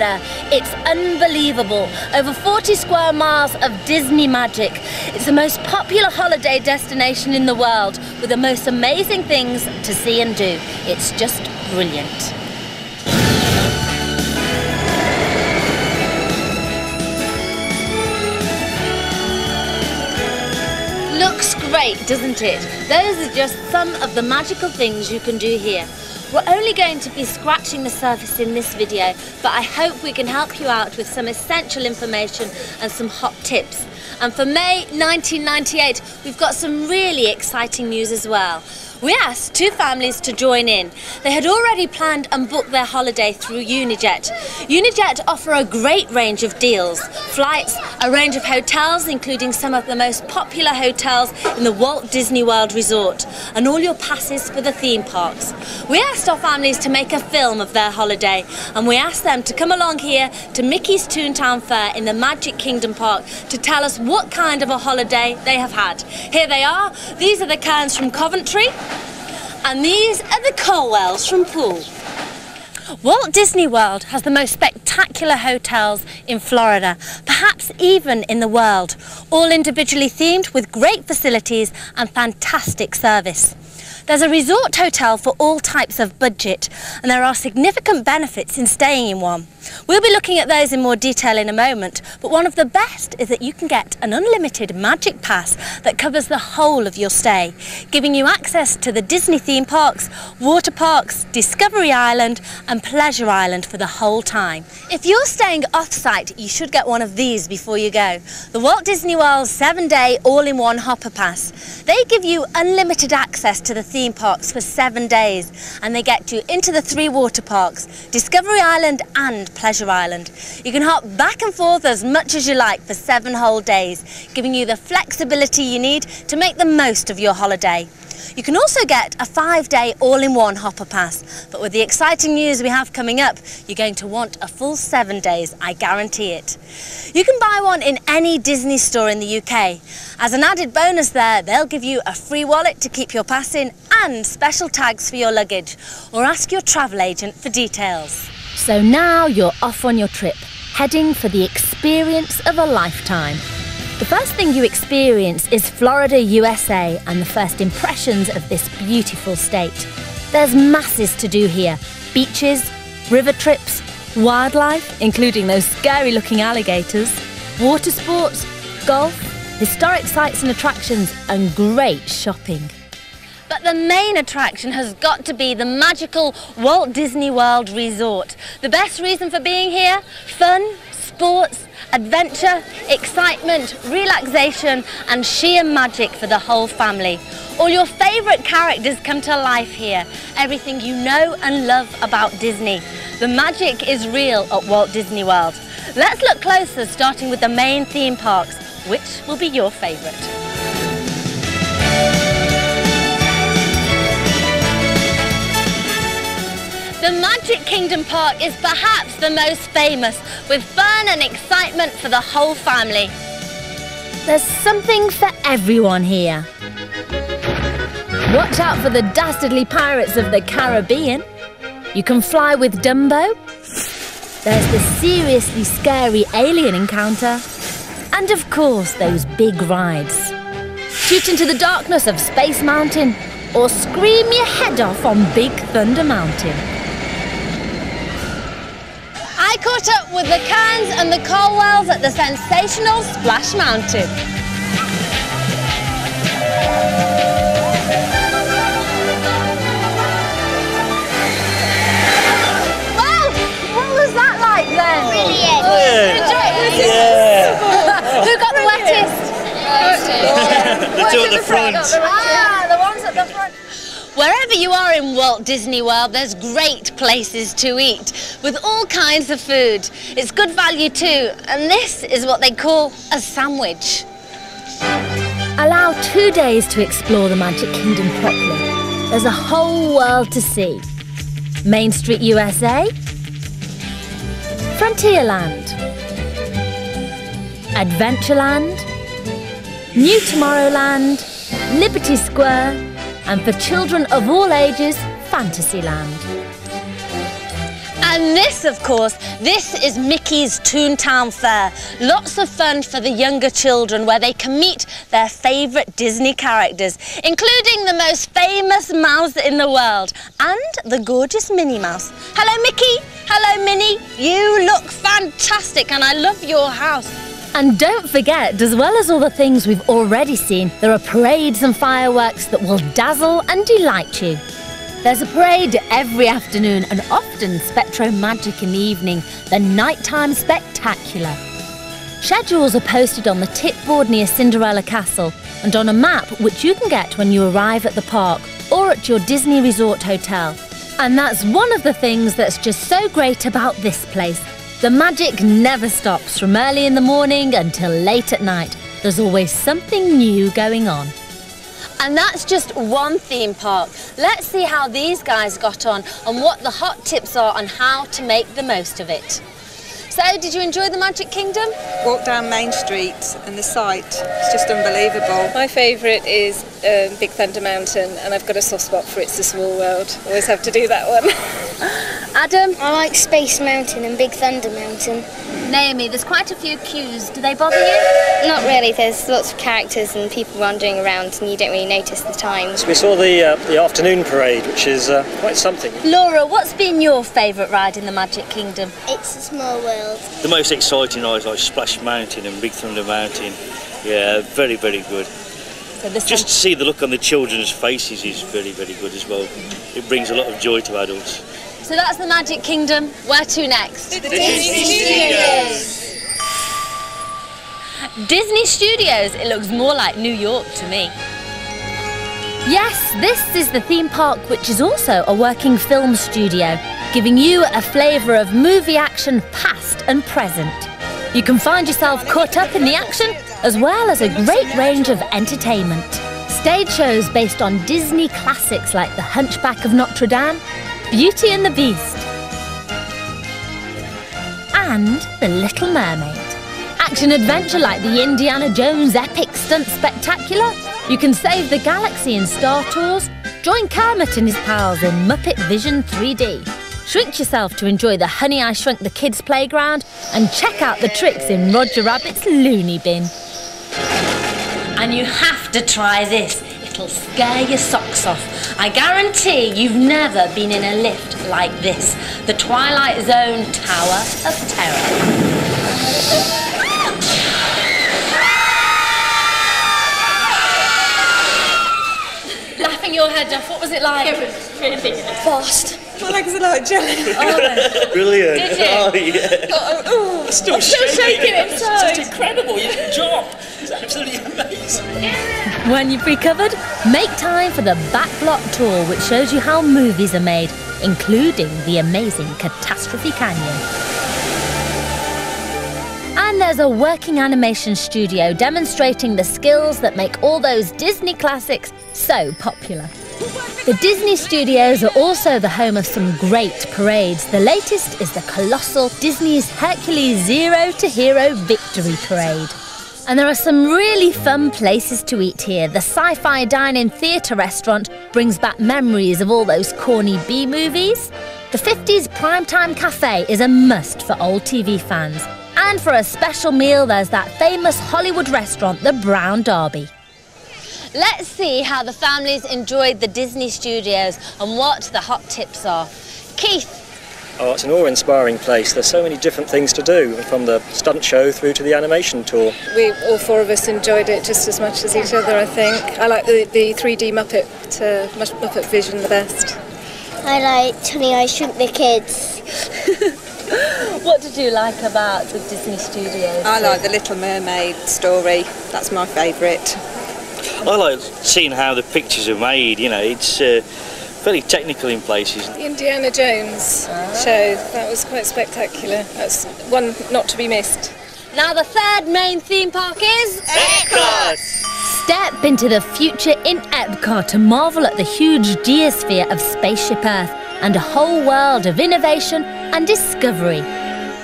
It's unbelievable. Over 40 square miles of Disney magic. It's the most popular holiday destination in the world with the most amazing things to see and do. It's just brilliant. Looks great, doesn't it? Those are just some of the magical things you can do here. We're only going to be scratching the surface in this video, but I hope we can help you out with some essential information and some hot tips. And for May 1998, we've got some really exciting news as well. We asked two families to join in. They had already planned and booked their holiday through Unijet. Unijet offer a great range of deals, flights, a range of hotels including some of the most popular hotels in the Walt Disney World Resort and all your passes for the theme parks. We asked our families to make a film of their holiday and we asked them to come along here to Mickey's Toontown Fair in the Magic Kingdom Park to tell us what kind of a holiday they have had. Here they are. These are the Cairns from Coventry. And these are the Colwells from Poole. Walt Disney World has the most spectacular hotels in Florida, perhaps even in the world, all individually themed with great facilities and fantastic service. There's a resort hotel for all types of budget and there are significant benefits in staying in one. We'll be looking at those in more detail in a moment, but one of the best is that you can get an unlimited Magic Pass that covers the whole of your stay, giving you access to the Disney theme parks, water parks, Discovery Island and Pleasure Island for the whole time. If you're staying off-site, you should get one of these before you go. The Walt Disney World 7-day all-in-one Hopper Pass. They give you unlimited access to the theme parks for seven days and they get you into the three water parks, Discovery Island and Pleasure Island. You can hop back and forth as much as you like for seven whole days, giving you the flexibility you need to make the most of your holiday. You can also get a five-day all-in-one hopper pass, but with the exciting news we have coming up, you're going to want a full seven days, I guarantee it. You can buy one in any Disney store in the UK. As an added bonus there, they'll give you a free wallet to keep your pass in and special tags for your luggage, or ask your travel agent for details. So now you're off on your trip, heading for the experience of a lifetime. The first thing you experience is Florida, USA, and the first impressions of this beautiful state. There's masses to do here beaches, river trips, wildlife, including those scary looking alligators, water sports, golf, historic sites and attractions, and great shopping. But the main attraction has got to be the magical Walt Disney World Resort. The best reason for being here? Fun, sports, adventure, excitement, relaxation and sheer magic for the whole family. All your favourite characters come to life here. Everything you know and love about Disney. The magic is real at Walt Disney World. Let's look closer starting with the main theme parks. Which will be your favourite? The Magic Kingdom Park is perhaps the most famous, with fun and excitement for the whole family. There's something for everyone here. Watch out for the dastardly pirates of the Caribbean. You can fly with Dumbo. There's the seriously scary alien encounter. And of course, those big rides. Shoot into the darkness of Space Mountain or scream your head off on Big Thunder Mountain. I caught up with the Cairns and the Colwells at the sensational Splash Mountain. Well, what was that like then? Brilliant. Yeah. Who got the wettest? the two at the front. Ah, the ones at the front. Wherever you are in Walt Disney World, there's great places to eat with all kinds of food. It's good value too, and this is what they call a sandwich. Allow two days to explore the Magic Kingdom properly. There's a whole world to see. Main Street USA, Frontierland, Adventureland, New Tomorrowland, Liberty Square, and for children of all ages, Fantasyland. And this, of course, this is Mickey's Toontown Fair. Lots of fun for the younger children where they can meet their favourite Disney characters, including the most famous mouse in the world and the gorgeous Minnie Mouse. Hello, Mickey. Hello, Minnie. You look fantastic and I love your house. And don't forget, as well as all the things we've already seen, there are parades and fireworks that will dazzle and delight you. There's a parade every afternoon and often Spectro Magic in the evening, the nighttime spectacular. Schedules are posted on the tip board near Cinderella Castle and on a map which you can get when you arrive at the park or at your Disney Resort Hotel. And that's one of the things that's just so great about this place. The magic never stops from early in the morning until late at night. There's always something new going on. And that's just one theme park. Let's see how these guys got on and what the hot tips are on how to make the most of it. So, did you enjoy the Magic Kingdom? Walk down Main Street and the sight, it's just unbelievable. My favourite is um, Big Thunder Mountain, and I've got a soft spot for It's a Small World. Always have to do that one. Adam? I like Space Mountain and Big Thunder Mountain. Naomi, there's quite a few queues. Do they bother you? Not really, there's lots of characters and people wandering around and you don't really notice the times. We saw the uh, the afternoon parade, which is uh, quite something. Laura, what's been your favourite ride in the Magic Kingdom? It's a small world. The most exciting rides like Splash Mountain and Big Thunder Mountain. Yeah, very, very good. So this Just to see the look on the children's faces is very, very good as well. It brings a lot of joy to adults. So that's the Magic Kingdom. Where to next? Disney Studios. Disney Studios. It looks more like New York to me. Yes, this is the theme park, which is also a working film studio, giving you a flavour of movie action past and present. You can find yourself caught up in the action, as well as a great range of entertainment. Stage shows based on Disney classics like The Hunchback of Notre Dame, Beauty and the Beast, and The Little Mermaid. Action adventure like the Indiana Jones Epic Stunt Spectacular. You can save the galaxy in Star Tours. Join Kermit and his pals in Muppet Vision 3D. Shrink yourself to enjoy the Honey I Shrunk the Kids playground and check out the tricks in Roger Rabbit's Looney Bin. And you have to try this. It'll scare your socks off. I guarantee you've never been in a lift like this. The Twilight Zone Tower of Terror. Laughing your head off, what was it like? It was really Fast. My legs are like jelly. Oh, Brilliant. Did you? Oh, yeah. Oh, oh, still shaking shaking inside. incredible. You can job. It's absolutely amazing. When you've recovered, make time for the Backlot Tour, which shows you how movies are made, including the amazing Catastrophe Canyon. And there's a working animation studio demonstrating the skills that make all those Disney classics so popular. The Disney studios are also the home of some great parades. The latest is the colossal Disney's Hercules Zero to Hero Victory Parade. And there are some really fun places to eat here. The Sci Fi Dine In Theatre restaurant brings back memories of all those corny B movies. The 50s Primetime Cafe is a must for old TV fans. And for a special meal, there's that famous Hollywood restaurant, the Brown Derby. Let's see how the families enjoyed the Disney Studios and what the hot tips are. Keith, Oh, it's an awe-inspiring place. There's so many different things to do, from the stunt show through to the animation tour. We all four of us enjoyed it just as much as each other, I think. I like the, the 3D Muppet uh, Muppet Vision the best. I like Honey I Shrunk the Kids. what did you like about the Disney Studios? I like the Little Mermaid story. That's my favourite. I like seeing how the pictures are made. You know, it's uh, very technical in places. The Indiana Jones show, that was quite spectacular. That's one not to be missed. Now the third main theme park is Epcot! Step into the future in Epcot to marvel at the huge geosphere of Spaceship Earth and a whole world of innovation and discovery.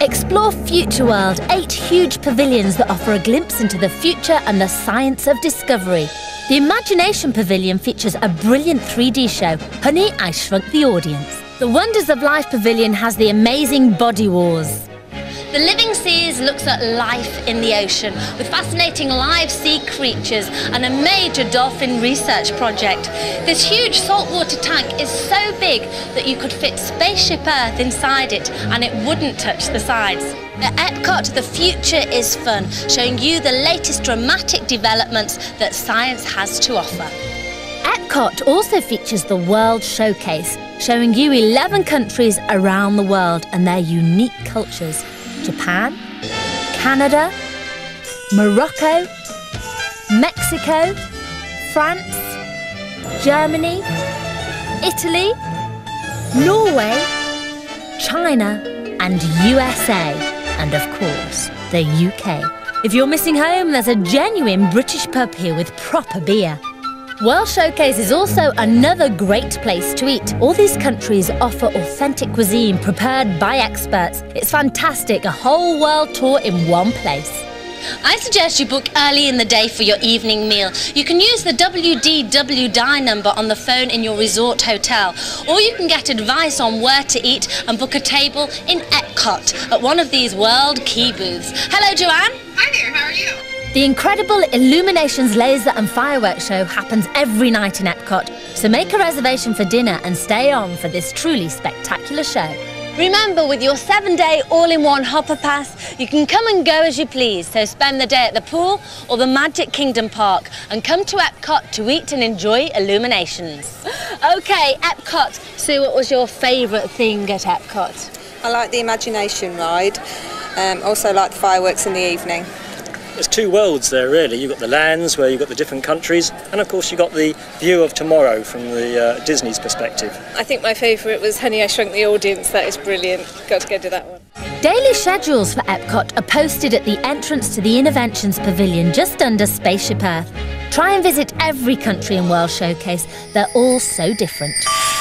Explore Future World, eight huge pavilions that offer a glimpse into the future and the science of discovery. The Imagination Pavilion features a brilliant 3D show, Honey, I Shrunk the Audience. The Wonders of Life Pavilion has the amazing Body Wars. The Living Seas looks at life in the ocean with fascinating live sea creatures and a major dolphin research project. This huge saltwater tank is so big that you could fit Spaceship Earth inside it and it wouldn't touch the sides. At Epcot, the future is fun, showing you the latest dramatic developments that science has to offer. Epcot also features the World Showcase, showing you 11 countries around the world and their unique cultures. Japan, Canada, Morocco, Mexico, France, Germany, Italy, Norway, China, and USA, and of course, the UK. If you're missing home, there's a genuine British pub here with proper beer. World Showcase is also another great place to eat. All these countries offer authentic cuisine prepared by experts. It's fantastic, a whole world tour in one place. I suggest you book early in the day for your evening meal. You can use the WDW WDWDI number on the phone in your resort hotel, or you can get advice on where to eat and book a table in Epcot at one of these World Key booths. Hello, Joanne. The incredible Illuminations Laser and Fireworks Show happens every night in Epcot, so make a reservation for dinner and stay on for this truly spectacular show. Remember, with your seven day all in one hopper pass, you can come and go as you please. So spend the day at the pool or the Magic Kingdom Park and come to Epcot to eat and enjoy illuminations. OK, Epcot. Sue, what was your favourite thing at Epcot? I like the imagination ride. Um, also like the fireworks in the evening. There's two worlds there really. You've got the lands where you've got the different countries, and of course you've got the view of tomorrow from the uh, Disney's perspective. I think my favourite was Honey, I Shrunk the Audience. That is brilliant. Got to go to that one. Daily schedules for Epcot are posted at the entrance to the Innoventions Pavilion just under Spaceship Earth. Try and visit every country and World Showcase. They're all so different.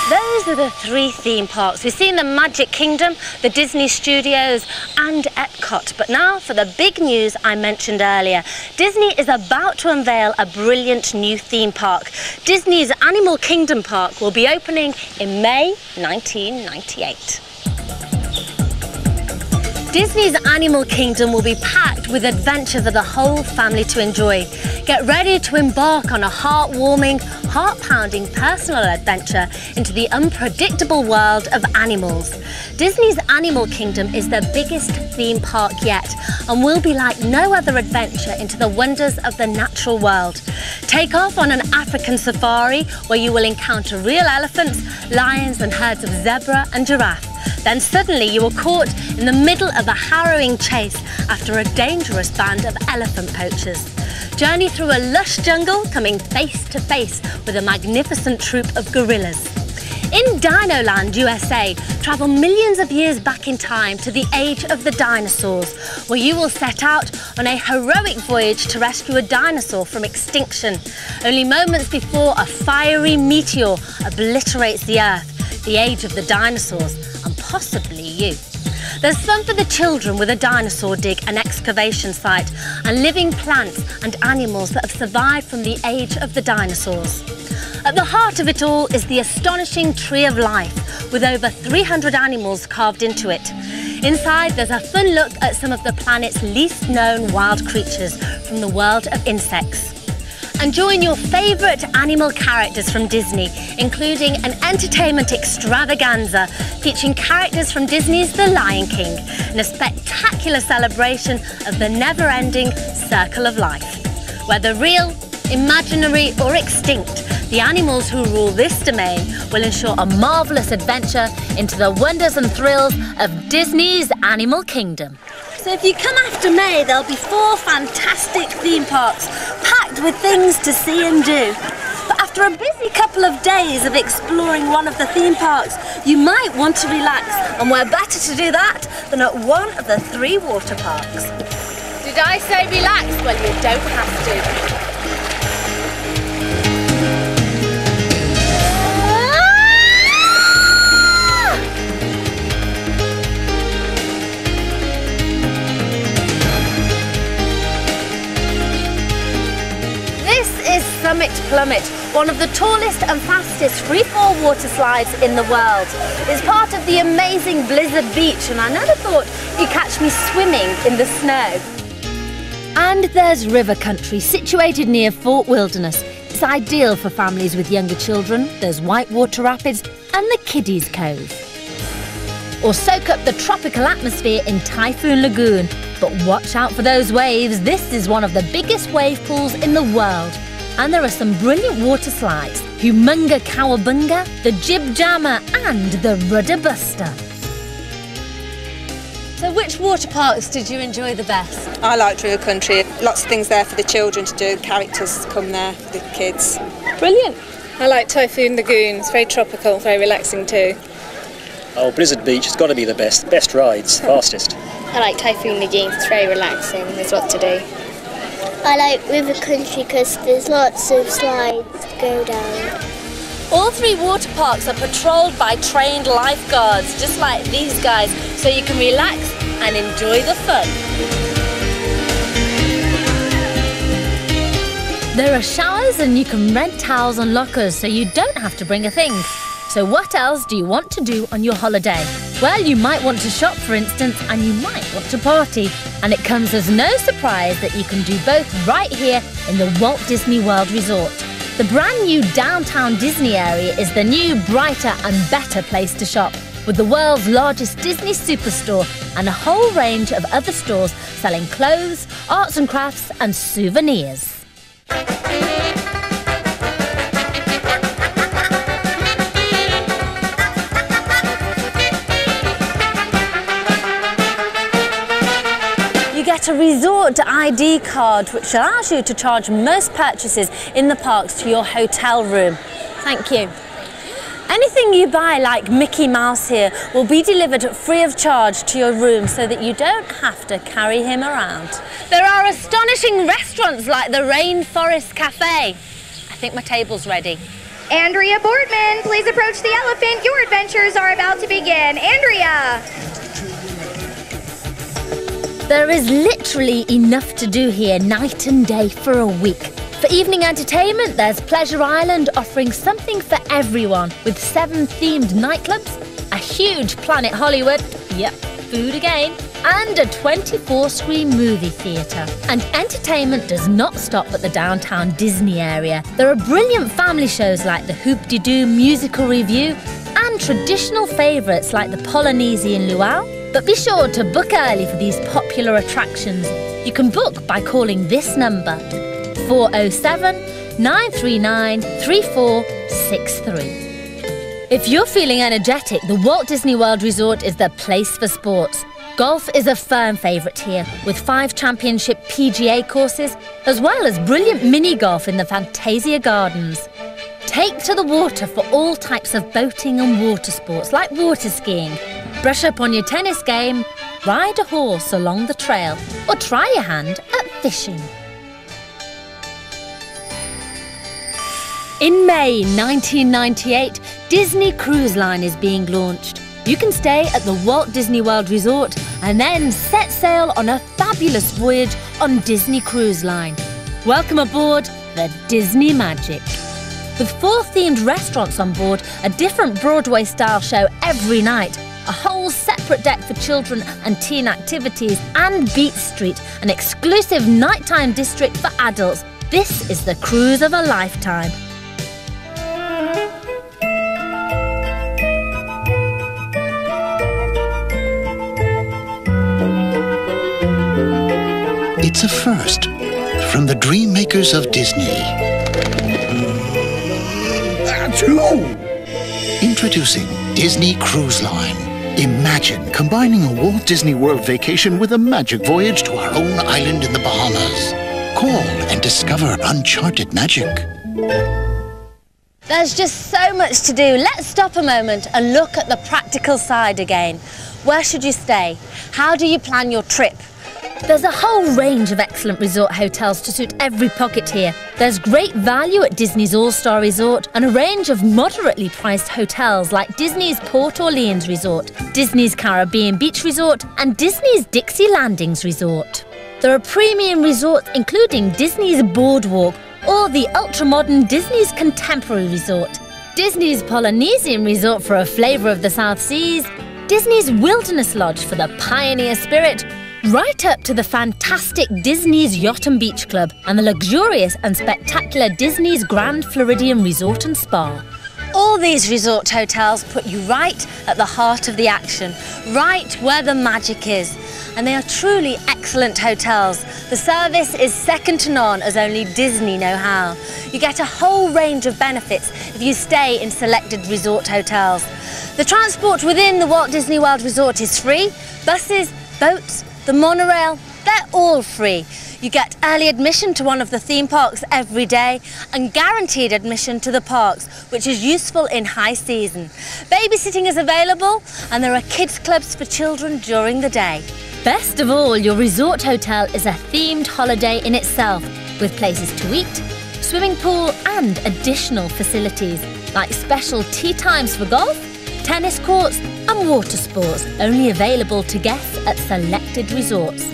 Those are the three theme parks. We've seen the Magic Kingdom, the Disney Studios, and Epcot. But now for the big news I mentioned earlier. Disney is about to unveil a brilliant new theme park. Disney's Animal Kingdom Park will be opening in May 1998. Disney's Animal Kingdom will be packed with adventure for the whole family to enjoy. Get ready to embark on a heartwarming, heart-pounding personal adventure into the unpredictable world of animals. Disney's Animal Kingdom is the biggest theme park yet and will be like no other adventure into the wonders of the natural world. Take off on an African safari where you will encounter real elephants, lions and herds of zebra and giraffe. Then suddenly you are caught in the middle of a harrowing chase after a dangerous band of elephant poachers. Journey through a lush jungle, coming face to face with a magnificent troop of gorillas. In Dinoland, USA, travel millions of years back in time to the age of the dinosaurs, where you will set out on a heroic voyage to rescue a dinosaur from extinction, only moments before a fiery meteor obliterates the Earth, the age of the dinosaurs, possibly you. There's fun for the children with a dinosaur dig and excavation site and living plants and animals that have survived from the age of the dinosaurs. At the heart of it all is the astonishing Tree of Life with over 300 animals carved into it. Inside, there's a fun look at some of the planet's least known wild creatures from the world of insects and join your favourite animal characters from Disney, including an entertainment extravaganza featuring characters from Disney's The Lion King and a spectacular celebration of the never-ending circle of life. Whether real, imaginary or extinct, the animals who rule this domain will ensure a marvellous adventure into the wonders and thrills of Disney's Animal Kingdom. So if you come after May, there'll be four fantastic theme parks with things to see and do. But after a busy couple of days of exploring one of the theme parks, you might want to relax, and where better to do that than at one of the three water parks. Did I say relax? Well, you don't have to. Plummet, one of the tallest and fastest free-fall water slides in the world. It's part of the amazing Blizzard Beach and I never thought you'd catch me swimming in the snow. And there's River Country, situated near Fort Wilderness. It's ideal for families with younger children. There's whitewater rapids and the Kiddies Cove. Or soak up the tropical atmosphere in Typhoon Lagoon. But watch out for those waves. This is one of the biggest wave pools in the world. And there are some brilliant water slides. Humunga Cowabunga, the Jib Jammer and the Rudder Buster. So which water parks did you enjoy the best? I liked River Country. Lots of things there for the children to do. Characters come there for the kids. Brilliant. I like Typhoon Lagoon. It's very tropical, very relaxing too. Oh, Blizzard Beach has got to be the best. Best rides, fastest. I like Typhoon Lagoon, it's very relaxing, there's lots to do. I like River Country because there's lots of slides to go down. All three water parks are patrolled by trained lifeguards, just like these guys, so you can relax and enjoy the fun. There are showers and you can rent towels and lockers, so you don't have to bring a thing. So what else do you want to do on your holiday? Well, you might want to shop, for instance, and you might want to party. And it comes as no surprise that you can do both right here in the Walt Disney World Resort. The brand new downtown Disney area is the new, brighter and better place to shop, with the world's largest Disney superstore and a whole range of other stores selling clothes, arts and crafts and souvenirs. A resort ID card which allows you to charge most purchases in the parks to your hotel room. Thank you. Anything you buy, like Mickey Mouse here, will be delivered free of charge to your room so that you don't have to carry him around. There are astonishing restaurants like the Rainforest Cafe. I think my table's ready. Andrea Boardman, please approach the elephant. Your adventures are about to begin. Andrea! There is literally enough to do here night and day for a week. For evening entertainment, there's Pleasure Island offering something for everyone with seven themed nightclubs, a huge Planet Hollywood, yep, food again, and a 24 screen movie theatre. And entertainment does not stop at the downtown Disney area. There are brilliant family shows like the Hoop-Dee-Doo musical revue and traditional favourites like the Polynesian Luau. But be sure to book early for these popular attractions. You can book by calling this number 407 939 3463. If you're feeling energetic, the Walt Disney World Resort is the place for sports. Golf is a firm favourite here, with five championship PGA courses, as well as brilliant mini golf in the Fantasia Gardens. Take to the water for all types of boating and water sports, like water skiing. Brush up on your tennis game, ride a horse along the trail, or try your hand at fishing. In May 1998, Disney Cruise Line is being launched. You can stay at the Walt Disney World Resort and then set sail on a fabulous voyage on Disney Cruise Line. Welcome aboard the Disney Magic. With four themed restaurants on board, a different Broadway style show every night, a whole separate deck for children and teen activities, and Beat Street, an exclusive nighttime district for adults. This is the cruise of a lifetime. It's a first from the dream makers of Disney. Introducing Disney Cruise Line. Imagine combining a Walt Disney World vacation with a magic voyage to our own island in the Bahamas. Call and discover uncharted magic. There's just so much to do. Let's stop a moment and look at the practical side again. Where should you stay? How do you plan your trip? There's a whole range of excellent resort hotels to suit every pocket here. There's great value at Disney's All-Star Resort and a range of moderately priced hotels like Disney's Port Orleans Resort, Disney's Caribbean Beach Resort and Disney's Dixie Landings Resort. There are premium resorts including Disney's Boardwalk, or the ultra-modern Disney's Contemporary Resort, Disney's Polynesian Resort for a flavour of the South Seas, Disney's Wilderness Lodge for the pioneer spirit, right up to the fantastic Disney's Yacht and Beach Club and the luxurious and spectacular Disney's Grand Floridian Resort and Spa. All these resort hotels put you right at the heart of the action, right where the magic is. And they are truly excellent hotels. The service is second to none as only Disney know how. You get a whole range of benefits if you stay in selected resort hotels. The transport within the Walt Disney World Resort is free. Buses, boats, the monorail, they're all free. You get early admission to one of the theme parks every day and guaranteed admission to the parks, which is useful in high season. Babysitting is available and there are kids clubs for children during the day. Best of all, your resort hotel is a themed holiday in itself, with places to eat, swimming pool and additional facilities, like special tee times for golf, tennis courts and water sports, only available to guests at selected resorts.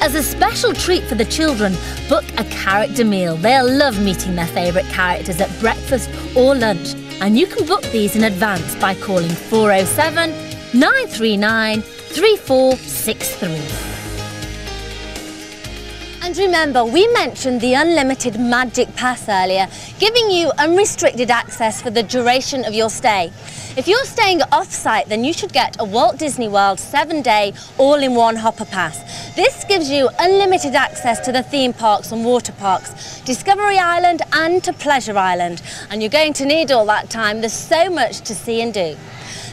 As a special treat for the children, book a character meal. They'll love meeting their favourite characters at breakfast or lunch. And you can book these in advance by calling 407 939 3463. And remember, we mentioned the unlimited Magic Pass earlier, giving you unrestricted access for the duration of your stay. If you're staying off-site, then you should get a Walt Disney World seven-day all-in-one hopper pass. This gives you unlimited access to the theme parks and water parks, Discovery Island and to Pleasure Island. And you're going to need all that time. There's so much to see and do.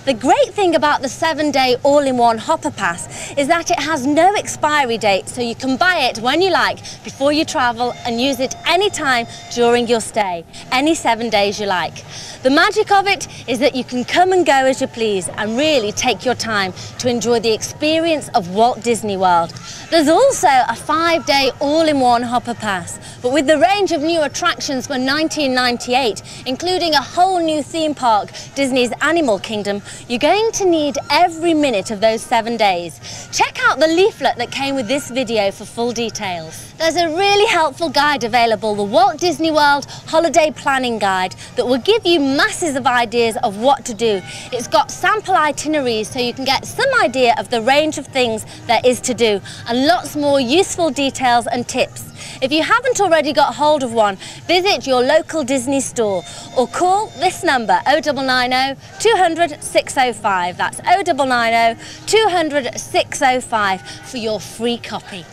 The great thing about the seven day all in one hopper pass is that it has no expiry date, so you can buy it when you like before you travel and use it anytime during your stay, any seven days you like. The magic of it is that you can come and go as you please and really take your time to enjoy the experience of Walt Disney World. There's also a five day all in one hopper pass, but with the range of new attractions for 1998, including a whole new theme park, Disney's Animal Kingdom, you're going to need every minute of those seven days. Check out the leaflet that came with this video for full details. There's a really helpful guide available, the Walt Disney World Holiday Planning Guide, that will give you masses of ideas of what to do. It's got sample itineraries so you can get some idea of the range of things there is to do and lots more useful details and tips. If you haven't already got hold of one, visit your local Disney store or call this number 0990 200 605. That's 0990 200 605 for your free copy.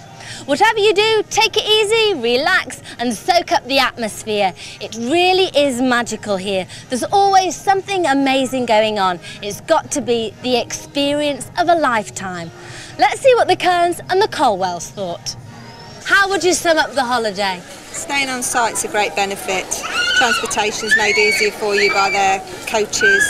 Whatever you do, take it easy, relax and soak up the atmosphere. It really is magical here. There's always something amazing going on. It's got to be the experience of a lifetime. Let's see what the Kerns and the Colwells thought. How would you sum up the holiday? Staying on site's a great benefit. Transportation's made easier for you by their coaches.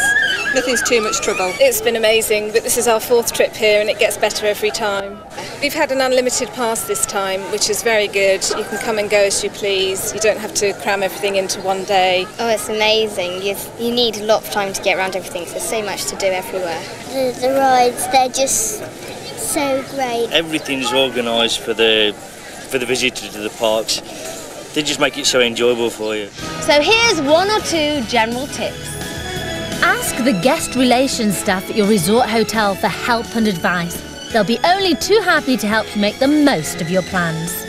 Nothing's too much trouble. It's been amazing, but this is our fourth trip here and it gets better every time. We've had an unlimited pass this time, which is very good. You can come and go as you please. You don't have to cram everything into one day. Oh, it's amazing. You, you need a lot of time to get around everything. There's so much to do everywhere. The, the rides, they're just so great. Everything's organised for the for the visitor to the parks. They just make it so enjoyable for you. So here's one or two general tips. Ask the guest relations staff at your resort hotel for help and advice. They'll be only too happy to help you make the most of your plans.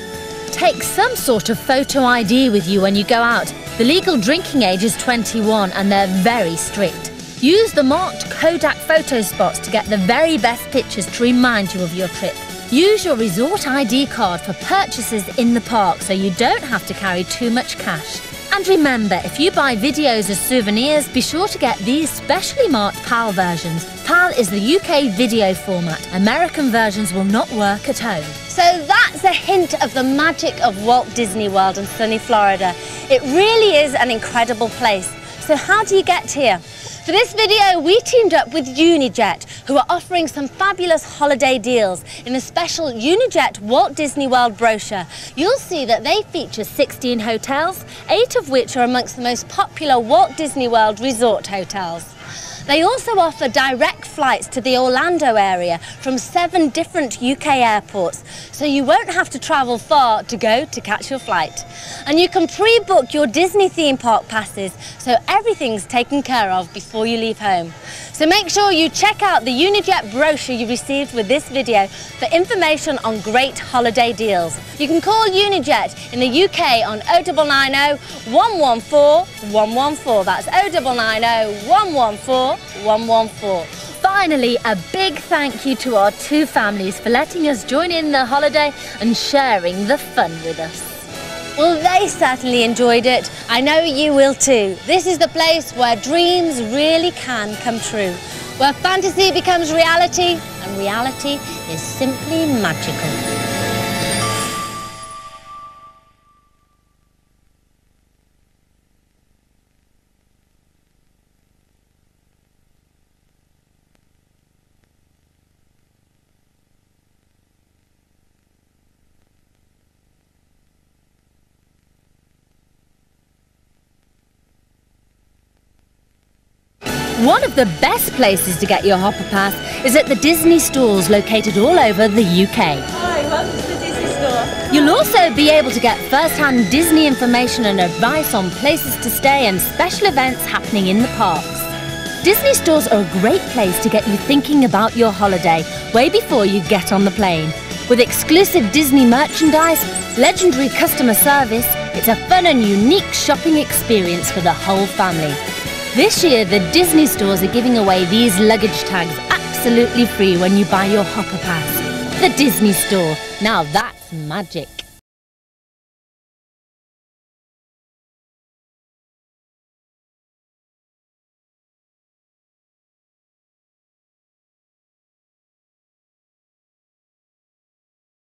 Take some sort of photo ID with you when you go out. The legal drinking age is 21 and they're very strict. Use the marked Kodak photo spots to get the very best pictures to remind you of your trip. Use your resort ID card for purchases in the park so you don't have to carry too much cash. And remember, if you buy videos as souvenirs, be sure to get these specially marked PAL versions. PAL is the UK video format. American versions will not work at home. So that's a hint of the magic of Walt Disney World in sunny Florida. It really is an incredible place. So how do you get here? For this video, we teamed up with Unijet, who are offering some fabulous holiday deals in a special Unijet Walt Disney World brochure. You'll see that they feature 16 hotels, eight of which are amongst the most popular Walt Disney World resort hotels. They also offer direct flights to the Orlando area from seven different UK airports. so you won't have to travel far to go to catch your flight. And you can pre-book your Disney theme park passes so everything's taken care of before you leave home. So make sure you check out the Unijet brochure you received with this video for information on great holiday deals. You can call Unijet in the UK on 0990 114 114. That's 0990 114 114. Finally, a big thank you to our two families for letting us join in the holiday and sharing the fun with us. Well, they certainly enjoyed it. I know you will too. This is the place where dreams really can come true, where fantasy becomes reality and reality is simply magical. One of the best places to get your Hopper Pass is at the Disney stores located all over the UK. Hi, welcome to the Disney store. You'll also be able to get first-hand Disney information and advice on places to stay and special events happening in the parks. Disney stores are a great place to get you thinking about your holiday way before you get on the plane. With exclusive Disney merchandise, legendary customer service, it's a fun and unique shopping experience for the whole family. This year, the Disney stores are giving away these luggage tags absolutely free when you buy your Hopper Pass. The Disney store. Now that's magic.